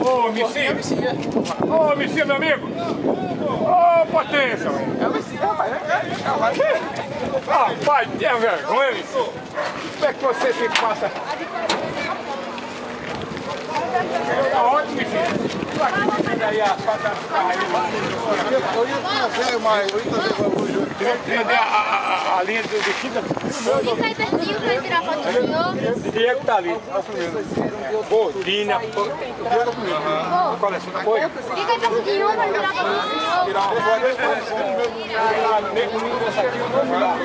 Ô, Missinha! Ô, Missinha, meu amigo! Ô, potência! É o Messi, rapaz. Ah, pai, tenha vergonha, Missinha! Como é que você se passa? Tá ótimo, Missinha! Tô aqui mexendo aí as patas do carro aí. Eu ia trazer, mas eu ia trazer o bagulho. Entender a, a, a, a linha do vestido? Fica aí pertinho pra tirar foto do senhor. Diego tá ali. Pô, Dina. Qual é a sua coisa? Fica aí pertinho pra tirar foto do senhor. Tirar uma foto. Ah, nem comigo essa aqui, eu vou virar.